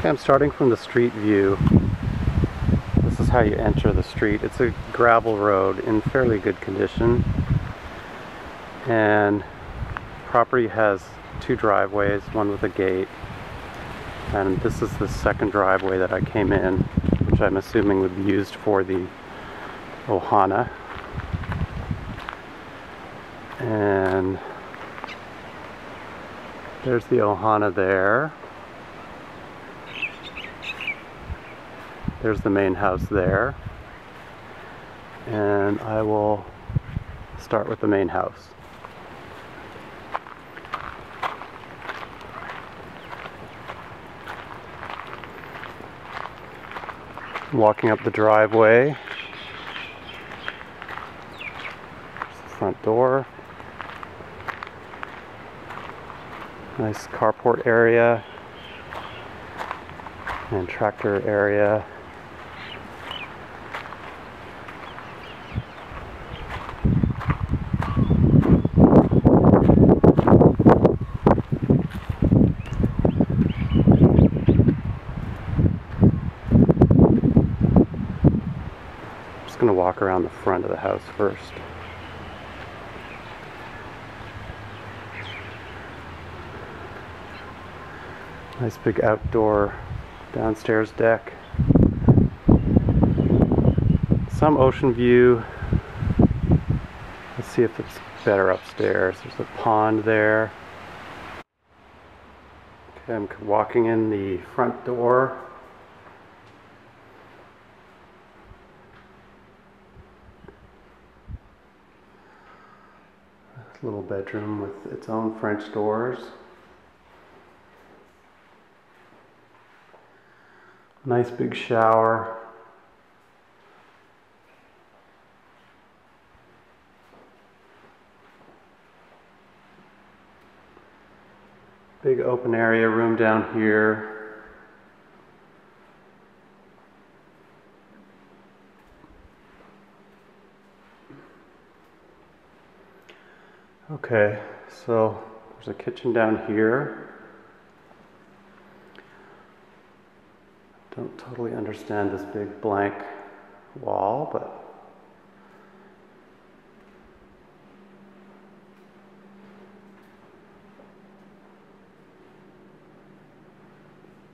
Okay, I'm starting from the street view. This is how you enter the street. It's a gravel road in fairly good condition. And property has two driveways, one with a gate. And this is the second driveway that I came in, which I'm assuming would be used for the Ohana. And there's the Ohana there. There's the main house there. And I will start with the main house. Walking up the driveway. front door. Nice carport area and tractor area. Going to walk around the front of the house first. Nice big outdoor downstairs deck. Some ocean view. Let's see if it's better upstairs. There's a pond there. Okay, I'm walking in the front door. Little bedroom with its own French doors. Nice big shower. Big open area room down here. Okay, so there's a kitchen down here. Don't totally understand this big blank wall, but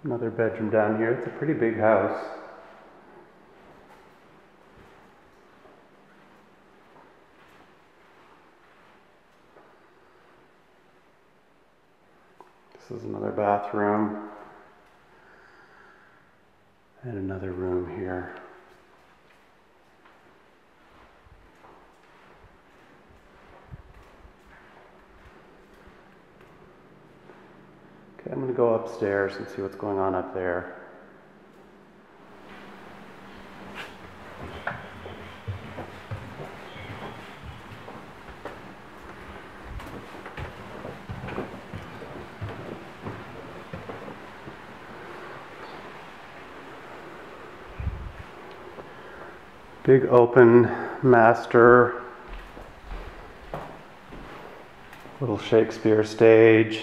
another bedroom down here. It's a pretty big house. This is another bathroom. And another room here. Okay, I'm going to go upstairs and see what's going on up there. Big open master, little Shakespeare stage,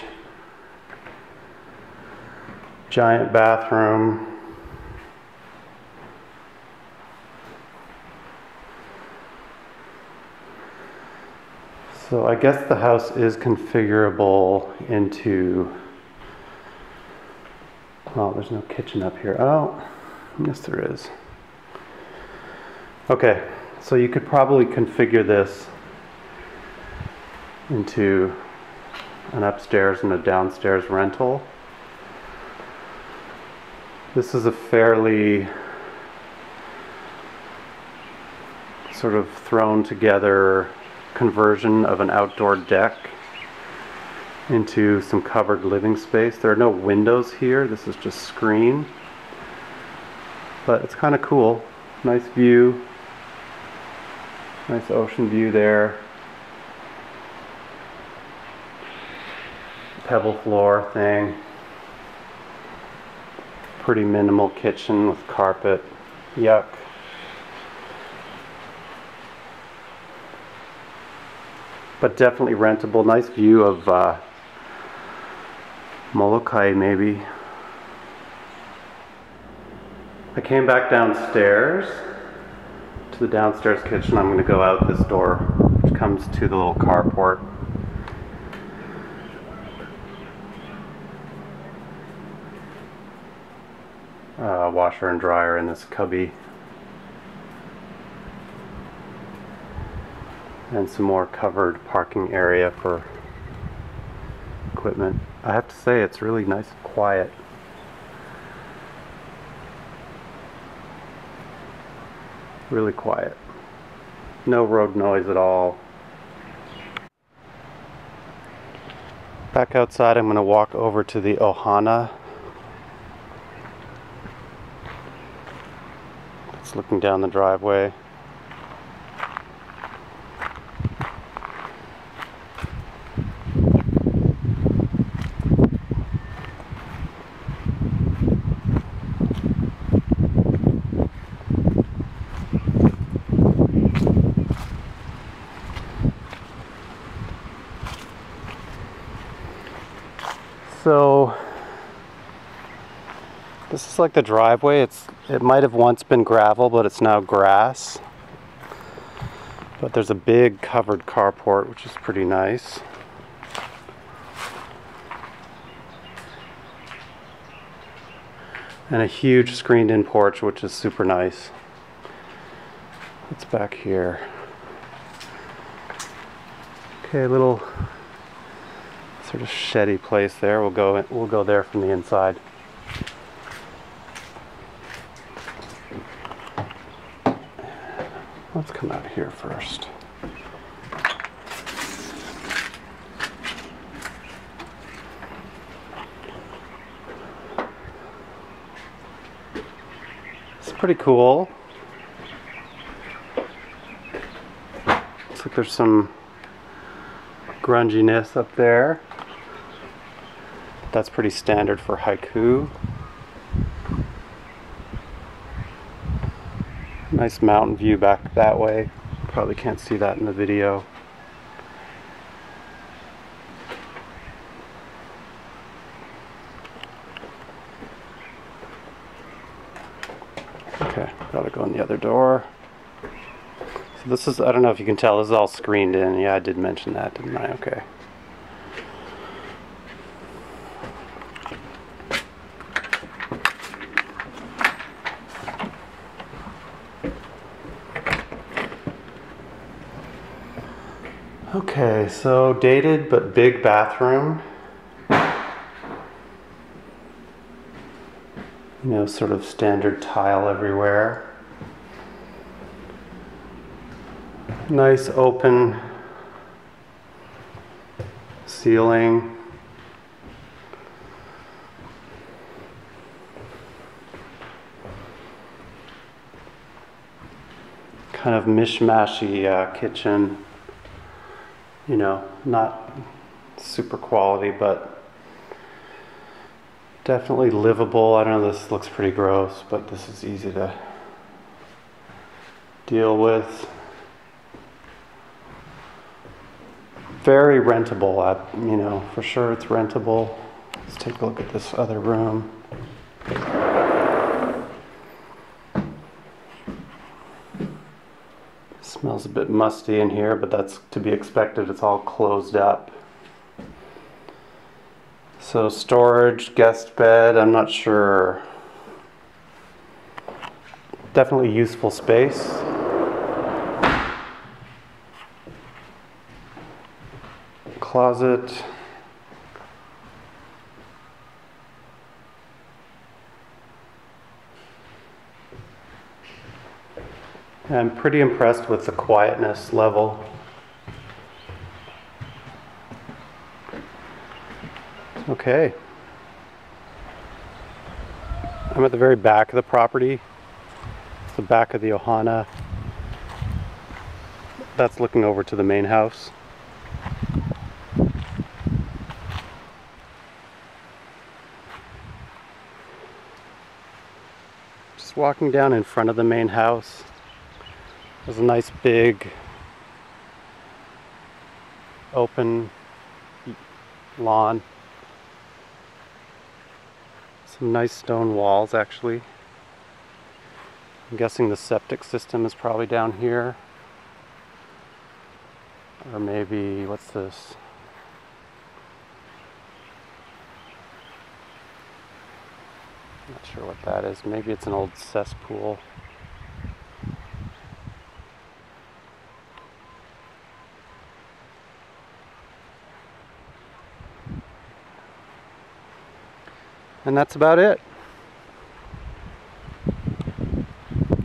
giant bathroom. So I guess the house is configurable into, well, there's no kitchen up here. Oh, yes there is. Okay, so you could probably configure this into an upstairs and a downstairs rental. This is a fairly sort of thrown together conversion of an outdoor deck into some covered living space. There are no windows here, this is just screen. But it's kind of cool. Nice view. Nice ocean view there. Pebble floor thing. Pretty minimal kitchen with carpet. Yuck. But definitely rentable. Nice view of uh, Molokai maybe. I came back downstairs to the downstairs kitchen. I'm going to go out this door, which comes to the little carport. Uh, washer and dryer in this cubby. And some more covered parking area for equipment. I have to say, it's really nice and quiet. Really quiet. No road noise at all. Back outside, I'm going to walk over to the Ohana. It's looking down the driveway. So like the driveway. It's it might have once been gravel, but it's now grass. But there's a big covered carport, which is pretty nice. And a huge screened in porch, which is super nice. It's back here. Okay, little sort of sheddy place there. We'll go we'll go there from the inside. Let's come out here first. It's pretty cool. Looks like there's some grunginess up there. That's pretty standard for Haiku. Nice mountain view back that way. Probably can't see that in the video. Okay, gotta go in the other door. So this is, I don't know if you can tell, this is all screened in. Yeah, I did mention that, didn't I? Okay. Okay, so dated but big bathroom. You know, sort of standard tile everywhere. Nice open ceiling. Kind of mishmashy uh, kitchen you know, not super quality, but definitely livable. I don't know this looks pretty gross, but this is easy to deal with. Very rentable, I, you know, for sure it's rentable. Let's take a look at this other room. Smells a bit musty in here, but that's to be expected. It's all closed up. So storage, guest bed, I'm not sure. Definitely useful space. Closet. I'm pretty impressed with the quietness level. Okay. I'm at the very back of the property. It's the back of the Ohana. That's looking over to the main house. Just walking down in front of the main house. There's a nice big open lawn. Some nice stone walls actually. I'm guessing the septic system is probably down here. Or maybe, what's this? Not sure what that is. Maybe it's an old cesspool. And that's about it.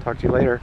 Talk to you later.